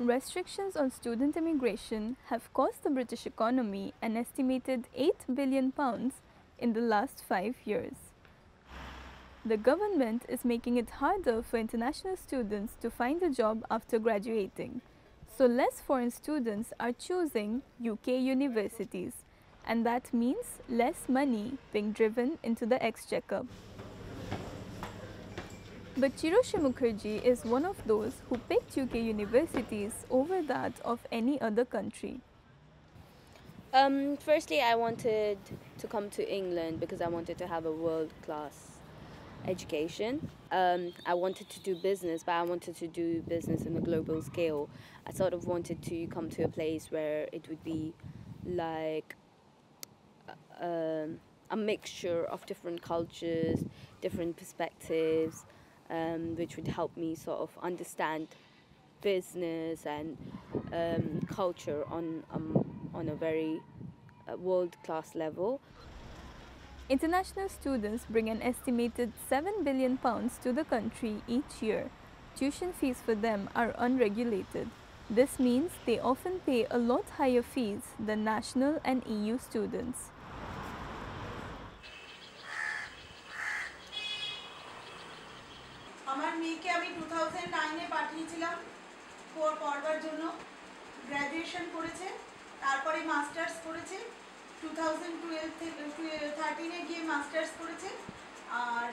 Restrictions on student immigration have cost the British economy an estimated 8 billion pounds in the last five years. The government is making it harder for international students to find a job after graduating. So less foreign students are choosing UK universities and that means less money being driven into the exchequer. But Chiroshi Mukherjee is one of those who picked UK universities over that of any other country. Um, firstly, I wanted to come to England because I wanted to have a world class education. Um, I wanted to do business, but I wanted to do business on a global scale. I sort of wanted to come to a place where it would be like uh, um, a mixture of different cultures, different perspectives, um, which would help me sort of understand business and um, culture on um, on a very uh, world class level. International students bring an estimated 7 billion pounds to the country each year. Tuition fees for them are unregulated. This means they often pay a lot higher fees than national and EU students. Masters করেছে two thousand twelve থেকে থার্টিনে গিয়ে masters করেছে। আর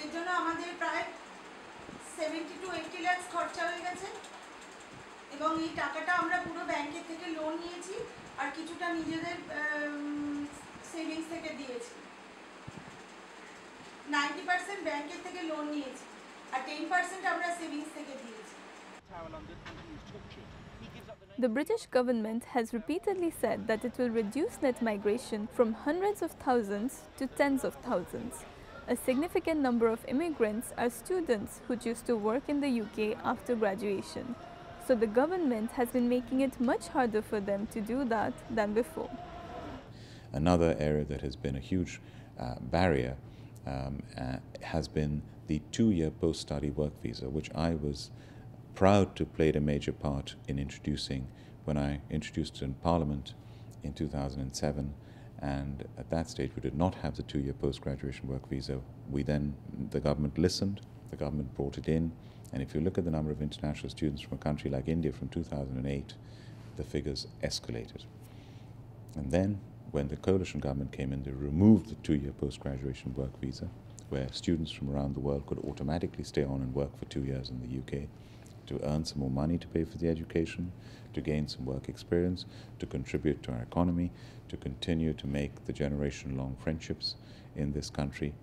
এর জন্য আমাদের প্রায় seventy two eighty lakhs খরচা হয়ে গেছে। এবং এই টাকাটা আমরা পুরো ব্যাংকের থেকে লোন নিয়েছি আর কিছুটা নিজেদের সেভিংস থেকে দিয়েছি। নাইনটি পার্সেন্ট ব্যাংকের থেকে লোন নিয়েছি আর টেন পার্সেন্ট আমরা সেভিংস থেকে দিয়েছি। The British government has repeatedly said that it will reduce net migration from hundreds of thousands to tens of thousands. A significant number of immigrants are students who choose to work in the UK after graduation. So the government has been making it much harder for them to do that than before. Another area that has been a huge uh, barrier um, uh, has been the two-year post-study work visa, which I was proud to play a major part in introducing when I introduced it in Parliament in 2007. And at that stage, we did not have the two-year post-graduation work visa. We then, the government listened, the government brought it in, and if you look at the number of international students from a country like India from 2008, the figures escalated. And then, when the coalition government came in, they removed the two-year post-graduation work visa, where students from around the world could automatically stay on and work for two years in the UK to earn some more money to pay for the education, to gain some work experience, to contribute to our economy, to continue to make the generation long friendships in this country.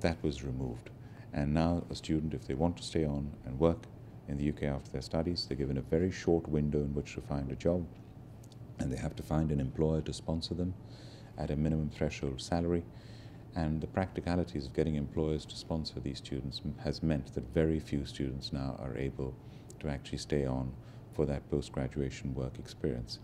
That was removed. And now, a student, if they want to stay on and work in the UK after their studies, they're given a very short window in which to find a job, and they have to find an employer to sponsor them at a minimum threshold salary. And the practicalities of getting employers to sponsor these students has meant that very few students now are able to actually stay on for that post-graduation work experience.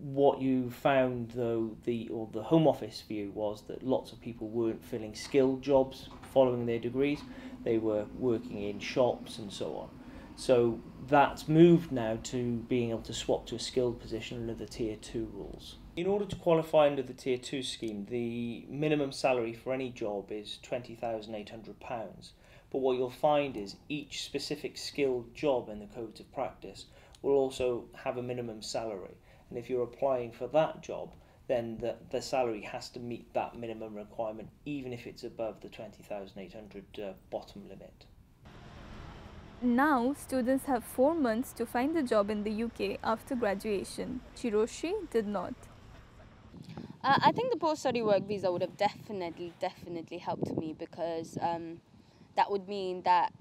What you found, though, the or the Home Office view was that lots of people weren't filling skilled jobs following their degrees; they were working in shops and so on. So that's moved now to being able to swap to a skilled position under the Tier Two rules. In order to qualify under the Tier Two scheme, the minimum salary for any job is twenty thousand eight hundred pounds. But what you'll find is each specific skilled job in the codes of practice will also have a minimum salary. And if you're applying for that job, then the, the salary has to meet that minimum requirement, even if it's above the 20,800 uh, bottom limit. Now, students have four months to find a job in the UK after graduation. Chiroshi did not. Uh, I think the post-study work visa would have definitely, definitely helped me because um, that would mean that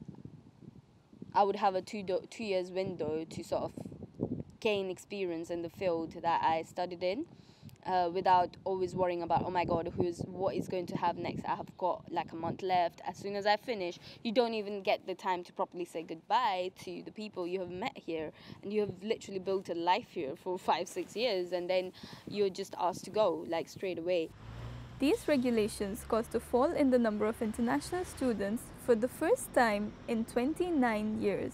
I would have a two two years window to sort of gain experience in the field that I studied in. Uh, without always worrying about oh my god who's what is going to have next? I have got like a month left. As soon as i finish you don't even get the time to properly say goodbye to the people you have met here. And you have literally built a life here for five six years and then you're just asked to go like straight away. These regulations caused a fall in the number of international students for the first time in 29 years.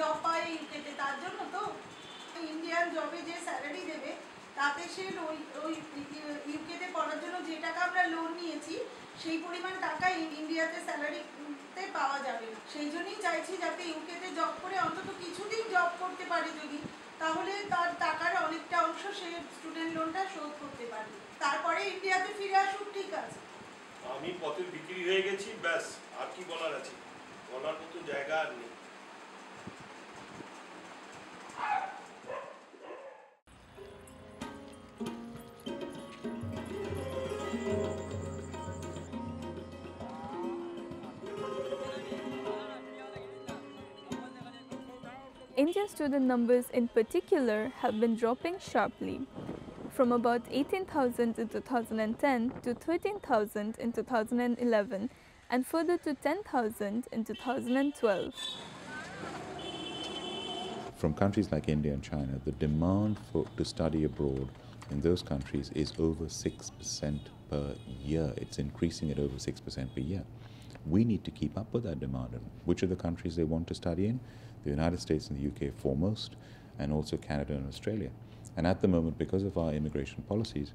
Job পায় ইউকেতে তার জন্য তো Indian জবে যে salary দেবে, তাতে সে ওই ওই ইউকেতে পড়ার জন্য যে টাকা আমরা লোন নিয়েছি, সেই পরিমাণ টাকা ইন্ডিয়াতে স্যালারিতে পাওয়া যাবে। সেই জন্যই চাইছি যাতে ইউকেতে জব করে অন্তত কিছুদিন জব করতে পারে যদি, তাহলে তার টাকার অনেকটা অংশ সে স্টুডেন্ট লোনটা শোধ করতে পারবে। তারপরে ইন্ডিয়াতে ফিরে আসুক, ঠিক আছে। আমি পথে বিক্রি হয়ে গেছি, ব্যাস, আর কি বলার আছে? বলার মতো জায়গা আর নেই। Indian student numbers in particular have been dropping sharply from about 18,000 in 2010 to 13,000 in 2011 and further to 10,000 in 2012. From countries like India and China, the demand for to study abroad in those countries is over 6% per year. It's increasing at over 6% per year. We need to keep up with that demand. And which are the countries they want to study in? The United States and the UK foremost, and also Canada and Australia. And at the moment, because of our immigration policies,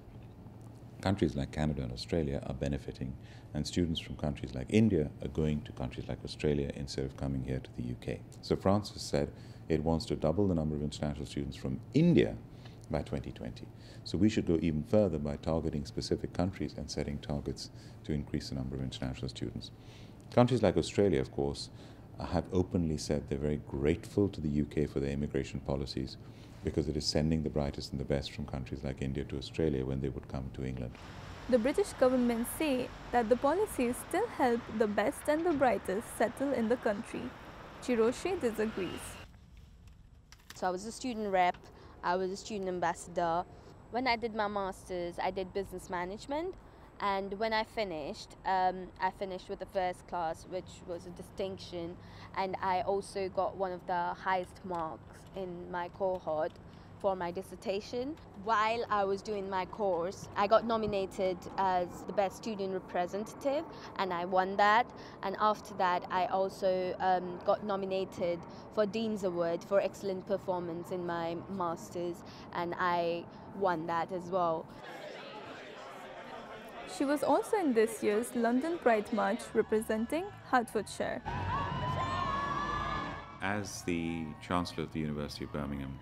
countries like Canada and Australia are benefiting, and students from countries like India are going to countries like Australia instead of coming here to the UK. So France has said it wants to double the number of international students from India by 2020. So we should go even further by targeting specific countries and setting targets to increase the number of international students. Countries like Australia, of course, have openly said they're very grateful to the UK for their immigration policies because it is sending the brightest and the best from countries like India to Australia when they would come to England. The British government say that the policies still help the best and the brightest settle in the country. Chiroshi disagrees. So I was a student rep, I was a student ambassador. When I did my master's, I did business management. And when I finished, um, I finished with the first class, which was a distinction. And I also got one of the highest marks in my cohort for my dissertation. While I was doing my course, I got nominated as the best student representative and I won that. And after that, I also um, got nominated for Dean's Award for excellent performance in my master's and I won that as well. She was also in this year's London Pride March representing Hertfordshire. As the Chancellor of the University of Birmingham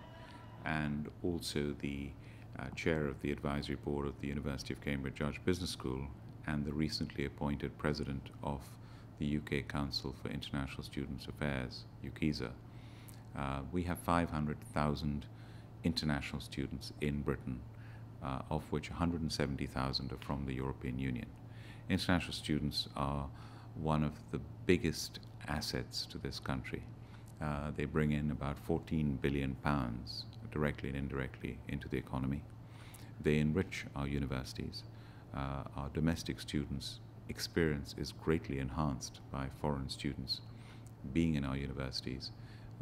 and also the uh, Chair of the Advisory Board of the University of Cambridge Judge Business School and the recently appointed President of the UK Council for International Students Affairs, UKCISA, uh, we have 500,000 international students in Britain, uh, of which 170,000 are from the European Union. International students are one of the biggest assets to this country. Uh, they bring in about 14 billion pounds directly and indirectly into the economy. They enrich our universities. Uh, our domestic students' experience is greatly enhanced by foreign students being in our universities.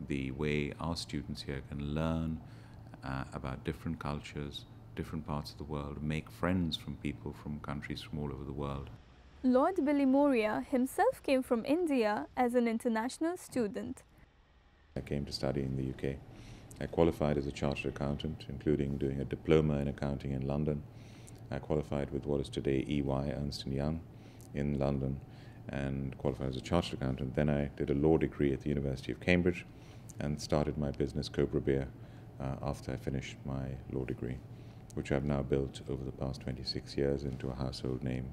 The way our students here can learn uh, about different cultures, different parts of the world, make friends from people from countries from all over the world. Lord Bilimoria himself came from India as an international student. I came to study in the UK. I qualified as a chartered accountant, including doing a diploma in accounting in London. I qualified with what is today EY, Ernst & Young, in London, and qualified as a chartered accountant. Then I did a law degree at the University of Cambridge and started my business, Cobra Beer, uh, after I finished my law degree, which I've now built over the past 26 years into a household name.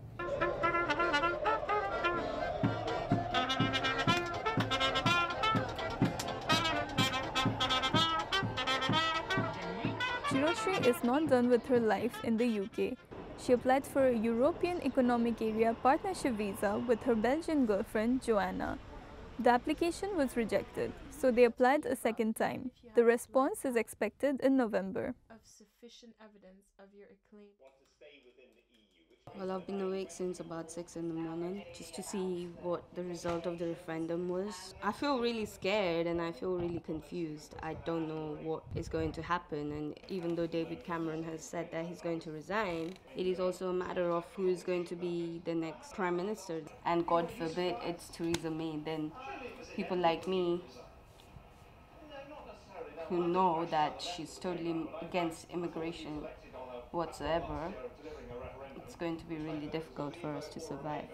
Chiroshri is not done with her life in the UK. She applied for a European Economic Area Partnership visa with her Belgian girlfriend Joanna. The application was rejected, so they applied a second time. The response is expected in November. Of sufficient evidence of your acclaim. Well, I've been awake since about 6 in the morning just to see what the result of the referendum was. I feel really scared and I feel really confused. I don't know what is going to happen, and even though David Cameron has said that he's going to resign, it is also a matter of who is going to be the next prime minister. And God forbid it's Theresa May, then people like me who know that she's totally against immigration whatsoever, it's going to be really difficult for us to survive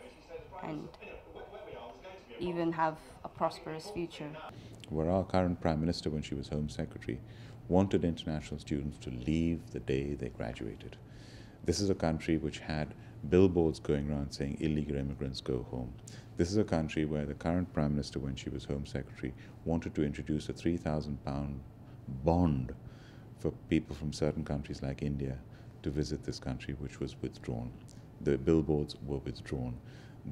and even have a prosperous future. Where our current Prime Minister, when she was Home Secretary, wanted international students to leave the day they graduated. This is a country which had billboards going around saying illegal immigrants go home. This is a country where the current Prime Minister, when she was Home Secretary, wanted to introduce a £3,000 bond for people from certain countries like India to visit this country, which was withdrawn. The billboards were withdrawn.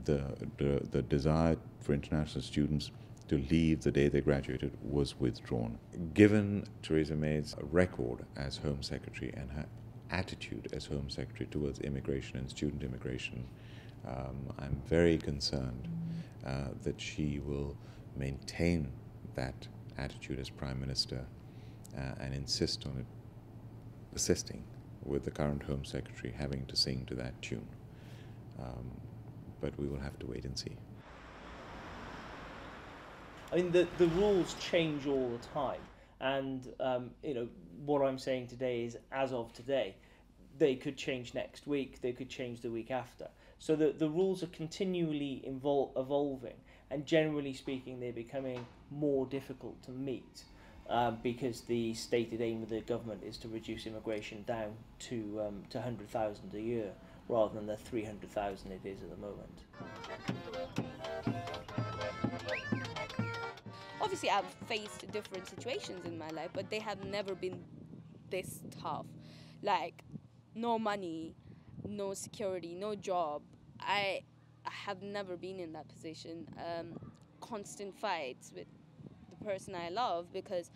The, the, the desire for international students to leave the day they graduated was withdrawn. Given Theresa May's record as Home Secretary and her attitude as Home Secretary towards immigration and student immigration, um, I'm very concerned uh, that she will maintain that attitude as Prime Minister uh, and insist on it persisting with the current Home Secretary having to sing to that tune. Um, but we will have to wait and see. I mean, the, the rules change all the time. And, um, you know, what I'm saying today is as of today. They could change next week, they could change the week after. So the, the rules are continually evol- evolving. And generally speaking, they're becoming more difficult to meet. Um, because the stated aim of the government is to reduce immigration down to um, to 100,000 a year rather than the 300,000 it is at the moment. Obviously, I've faced different situations in my life, but they have never been this tough. Like, no money, no security, no job. I, have never been in that position. Um, constant fights with person I love because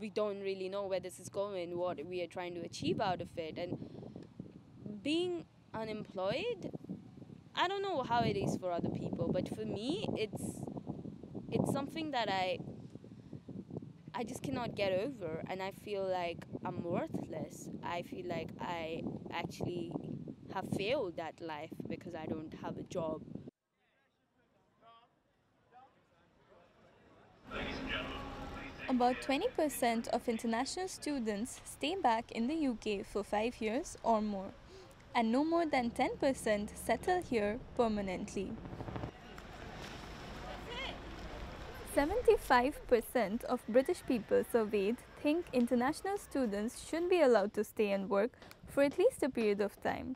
we don't really know where this is going, what we are trying to achieve out of it. And being unemployed, I don't know how it is for other people, but for me, it's it's something that I I just cannot get over, and I feel like I'm worthless. I feel like I actually have failed at life because I don't have a job. About 20% of international students stay back in the UK for five years or more, and no more than 10% settle here permanently. 75% of British people surveyed think international students should be allowed to stay and work for at least a period of time.